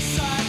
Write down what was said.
inside